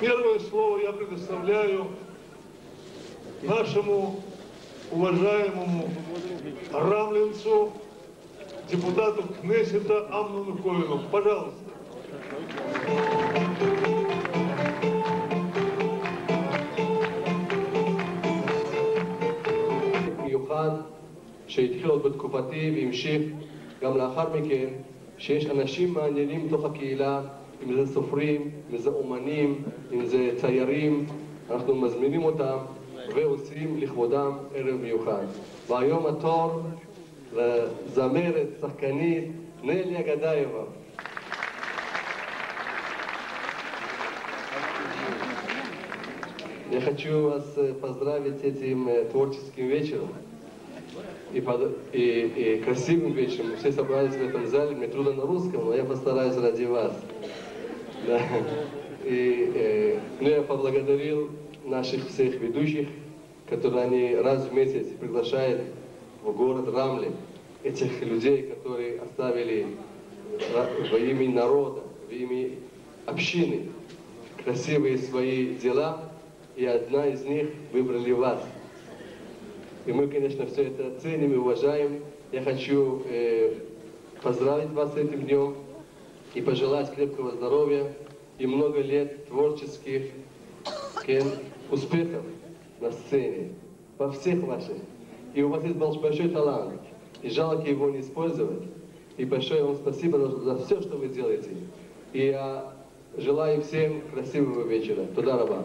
Первое слово я предоставляю нашему уважаемому рамлинцу, депутату Кнессета Амнону Ковину. Пожалуйста. מיוחד שהתחיל עוד בתקופתי והמשיך גם לאחר מכן, שיש אנשים מעניינים בתוך הקהילה, אם זה סופרים, אם זה אומנים, אם זה ציירים, אנחנו מזמינים אותם ועושים לכבודם ערב מיוחד. והיום התור לזמרת, שחקנית, נליה גדייבה. Я хочу вас э, поздравить этим э, творческим вечером и, под- и- и красивым вечером. Мы все собрались в этом зале, мне трудно на русском, но я постараюсь ради вас. Да. И э, ну, я поблагодарил наших всех ведущих, которые они раз в месяц приглашают в город Рамли этих людей, которые оставили ра- во имя народа, во имя общины красивые свои дела, и одна из них выбрали вас. И мы, конечно, все это ценим и уважаем. Я хочу э, поздравить вас с этим днем и пожелать крепкого здоровья и много лет творческих успехов на сцене, во всех ваших. И у вас есть больш- большой талант, и жалко его не использовать. И большое вам спасибо за, за все, что вы делаете. И я желаю всем красивого вечера. Туда раба.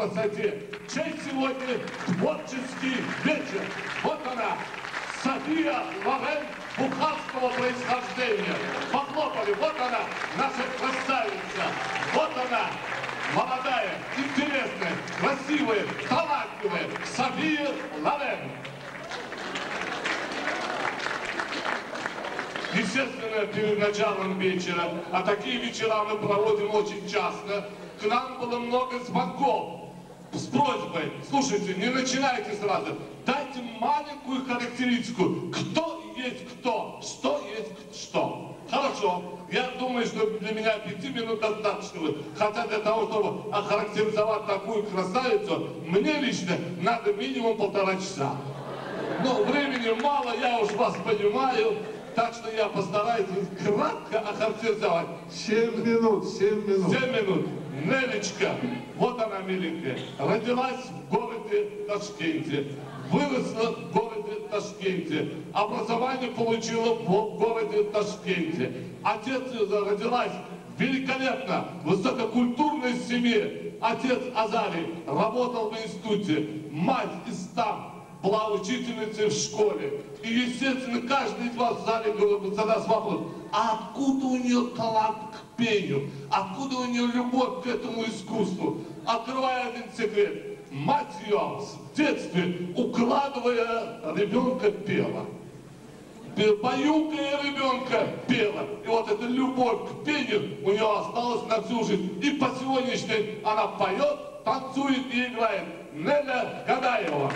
Красоте. Чей сегодня творческий вечер. Вот она, София Лорен бухарского происхождения. Похлопали, вот она, наша красавица. Вот она, молодая, интересная, красивая, талантливая София Лорен. Естественно, перед началом вечера, а такие вечера мы проводим очень часто, к нам было много звонков с просьбой, слушайте, не начинайте сразу, дайте маленькую характеристику, кто есть кто, что есть что. Хорошо, я думаю, что для меня пяти минут достаточно. Хотя для того, чтобы охарактеризовать такую красавицу, мне лично надо минимум полтора часа. Но времени мало, я уж вас понимаю, так что я постараюсь кратко охарактеризовать. Семь минут, семь минут. Семь минут. Нелечка, вот она миленькая, родилась в городе Ташкенте, выросла в городе Ташкенте, образование получила в городе Ташкенте. Отец ее родилась великолепно, в высококультурной семье. Отец Азарий работал в институте, мать Истам была учительницей в школе. И, естественно, каждый из вас в зале говорит, задаст вопрос, а откуда у нее талант к пению? Откуда у нее любовь к этому искусству? Открывая один секрет, мать ее в детстве, укладывая ребенка, пела. Баюкая ребенка пела. И вот эта любовь к пению у нее осталась на всю жизнь. И по сегодняшний день она поет, танцует и играет. Неля Гадаева.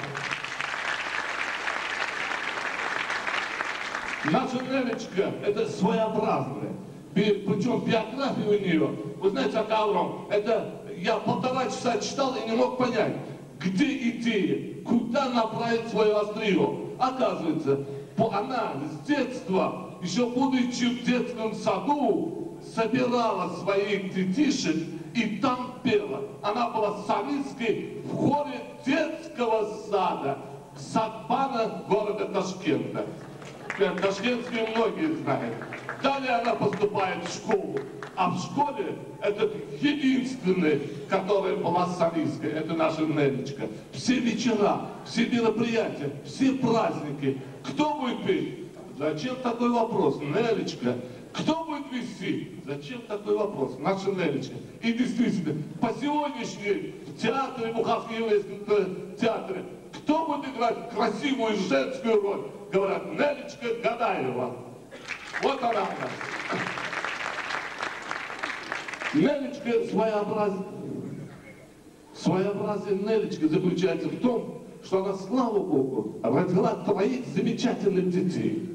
Наша Нелечка, это своеобразная. Причем биография у нее, вы знаете, Акавром, это я полтора часа читал и не мог понять, где идея, куда направить свое острие. Оказывается, она с детства, еще будучи в детском саду, собирала своих детишек и там пела. Она была солисткой в хоре детского сада Садбана города Ташкента. Э, Ташкентские многие знают. Далее она поступает в школу. А в школе это единственная, которая была солисткой, это наша Нелечка. Все вечера, все мероприятия, все праздники. Кто будет петь? Зачем такой вопрос? Нелечка. Кто будет вести? Зачем такой вопрос? Наша Нелечка. И действительно, по сегодняшний день в театре, в театре, кто будет играть красивую женскую роль? Говорят, Нелечка Гадаева. Вот она у. Нелечка своеобразная. Своеобразие Нелечка заключается в том, что она, слава Богу, родила троих замечательных детей.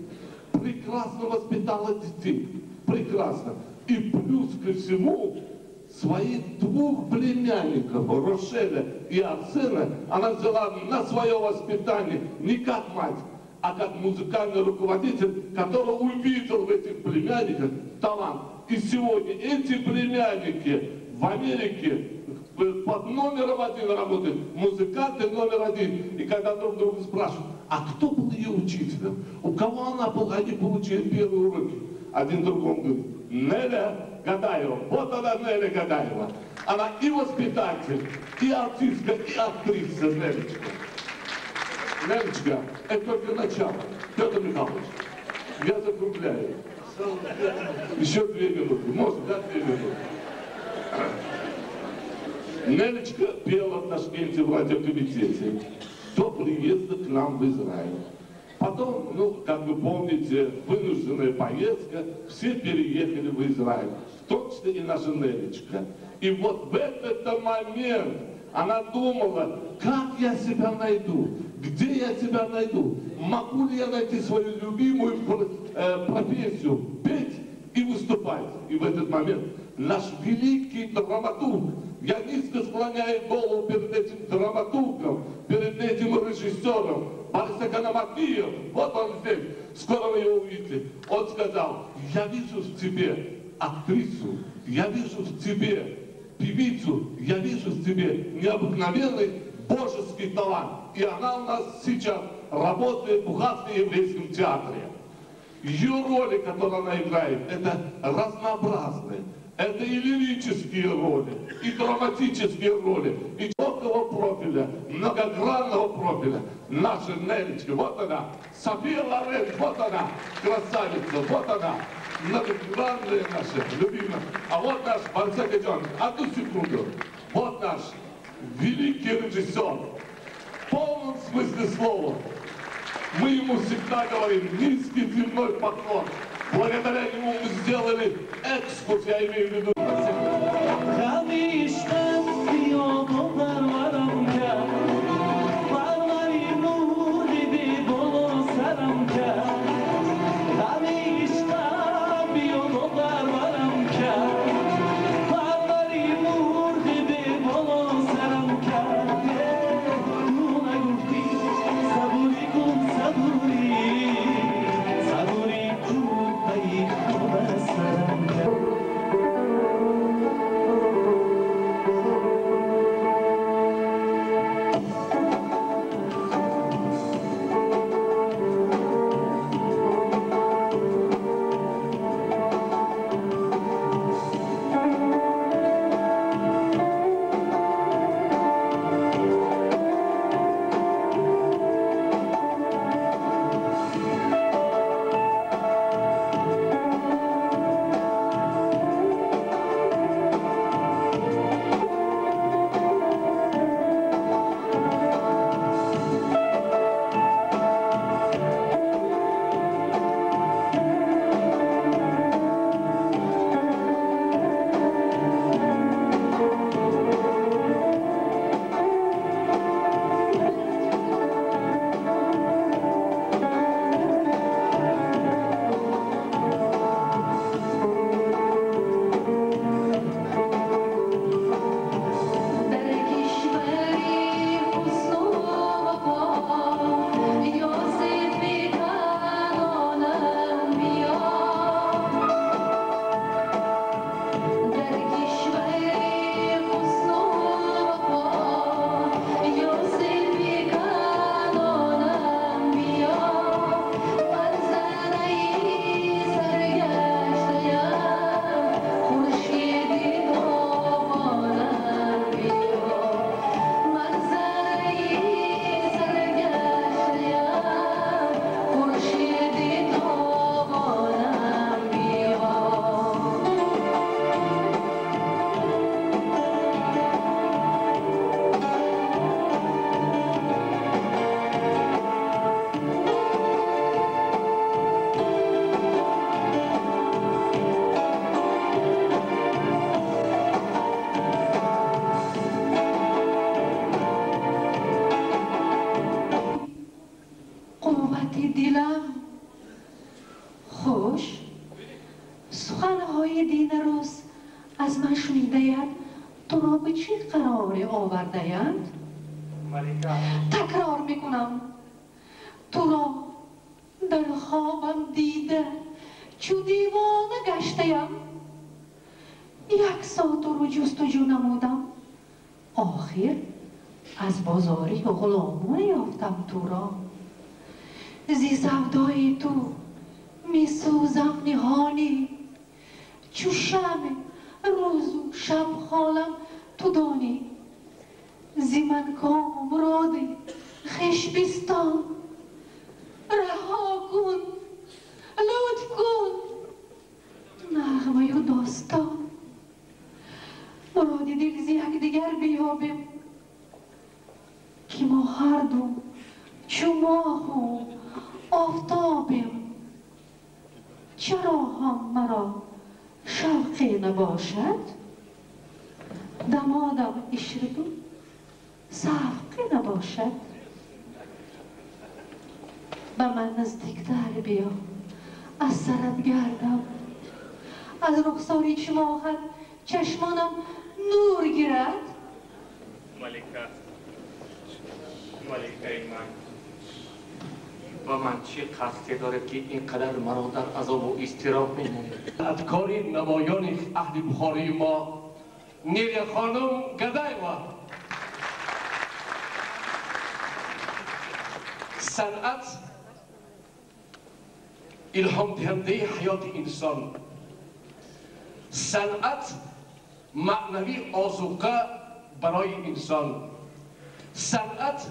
Прекрасно воспитала детей. Прекрасно. И плюс ко всему, своих двух племянников, Рошеля и Арсена, она взяла на свое воспитание не как мать, а как музыкальный руководитель, который увидел в этих племянниках талант. И сегодня эти племянники в Америке под номером один работают, музыканты номер один. И когда друг друга спрашивают, а кто был ее учителем? У кого она была? Они получили первые уроки. Один другому говорит, Неля Гадаева. Вот она Неля Гадаева. Она и воспитатель, и артистка, и актриса Нелечка. Нелечка, это только начало. Петр Михайлович, я закругляю. Еще две минуты. Можно, да, две минуты? Нелечка пела в Ташкенте в радиокомитете до приезда к нам в Израиль. Потом, ну, как вы помните, вынужденная поездка, все переехали в Израиль, том числе и вот в этот момент она думала, как я себя найду, где я себя найду, могу ли я найти свою любимую э, профессию, петь и выступать. И в этот момент наш великий драматург, я низко склоняю голову перед этим драматургом, перед этим режиссером, Борис Экономакиев, вот он здесь, скоро вы его увидите. Он сказал, я вижу в тебе актрису, я вижу в тебе певицу, я вижу в тебе необыкновенный божеский талант. И она у нас сейчас работает в Бухарском еврейском театре. Ее роли, которые она играет, это разнообразные. Это и лирические роли, и драматические роли, и широкого профиля, многогранного профиля. Наша Нелечка, вот она, София Лорен, вот она, красавица, вот она, многогранная наша, любимая. А вот наш Борисек Иденович, одну секунду, вот наш великий режиссер, в полном смысле слова. Мы ему всегда говорим низкий земной поклон. Благодаря ему мы сделали экскурс, я имею в виду. قراری آوردهاند ملکه تکرار می‌کنم تو را در خوابم دیده چو دیوانه گشتیم یک ساعت رو جستجو نمودم آخر از بازاری غلامان یافتم تو را زی سودای تو می سوزم نهانی چو شم روز و شب خالم تو دانی. زی من کام مرادی خش بیستان. رها کن. لطف کن. نغمه و داستان. مراد دل زی یک دیگر بیابیم. که ما هر دو چو ماه و آفتابیم. چرا هم مرا شوقی نباشد؟ دمادم اشربو سفقی نباشد. به من نزدیکتر بیا از سرت گردم. از رخساری چماخت چشمانم نور گیرد. ملکه ملکه من و من چه قصدی داره که اینقدر مرا در عذاب و اضطراب میمونه افکار نمایان اهل بخاری ما نیل خانم گدای ما صنعت الهام دهنده حیات انسان صنعت معنوی آزوقه برای انسان صنعت